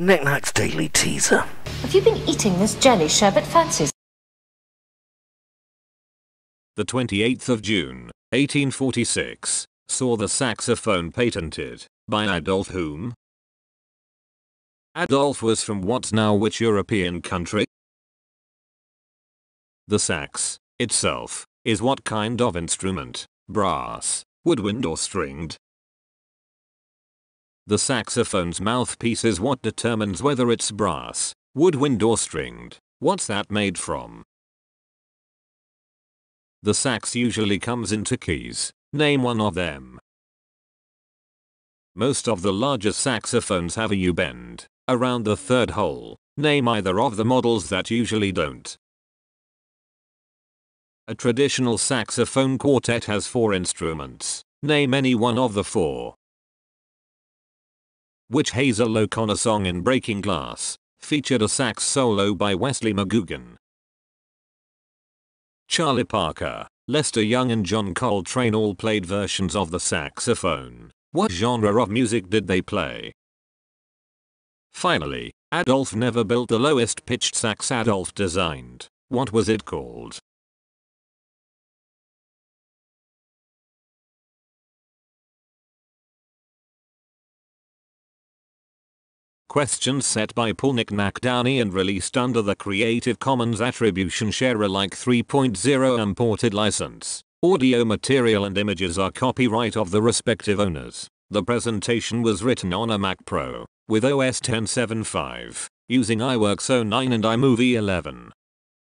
Nik Nak's Daily Teaser. Have you been eating this jelly sherbet fancies? The 28th of June, 1846, saw the saxophone patented by Adolf whom? Adolf was from what's now which European country? The sax, itself, is what kind of instrument? Brass, woodwind or stringed? The saxophone's mouthpiece is what determines whether it's brass, woodwind or stringed. What's that made from? The sax usually comes into keys. Name one of them. Most of the larger saxophones have a U-bend around the third hole. Name either of the models that usually don't. A traditional saxophone quartet has four instruments. Name any one of the four. Which Hazel O'Connor song in Breaking Glass featured a sax solo by Wesley Magoogan? Charlie Parker, Lester Young and John Coltrane all played versions of the saxophone. What genre of music did they play? Finally, Adolf never built the lowest pitched sax Adolf designed. What was it called? Questions set by Paul Nak Downie and released under the Creative Commons Attribution Share Alike 3.0 imported license. Audio material and images are copyright of the respective owners. The presentation was written on a Mac Pro with OS 10.7.5 using iWorks 09 and iMovie 11.